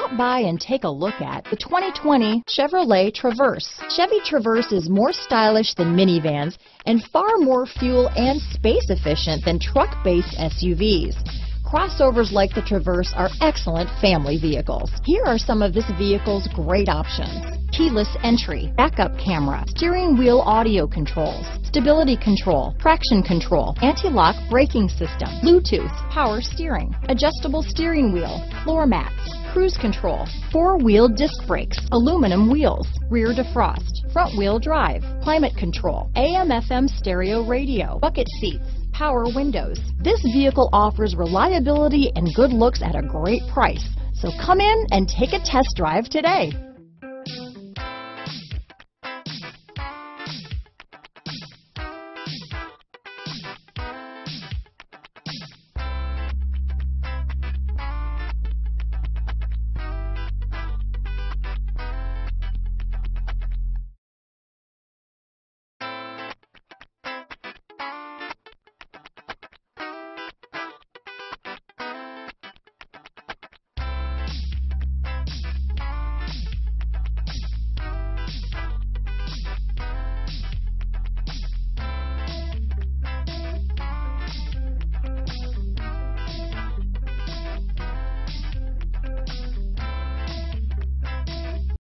Stop by and take a look at the 2020 Chevrolet Traverse. Chevy Traverse is more stylish than minivans and far more fuel and space efficient than truck-based SUVs. Crossovers like the Traverse are excellent family vehicles. Here are some of this vehicle's great options. Keyless entry, backup camera, steering wheel audio controls, stability control, traction control, anti-lock braking system, Bluetooth, power steering, adjustable steering wheel, floor mats, cruise control, four-wheel disc brakes, aluminum wheels, rear defrost, front-wheel drive, climate control, AM-FM stereo radio, bucket seats, power windows. This vehicle offers reliability and good looks at a great price. So come in and take a test drive today.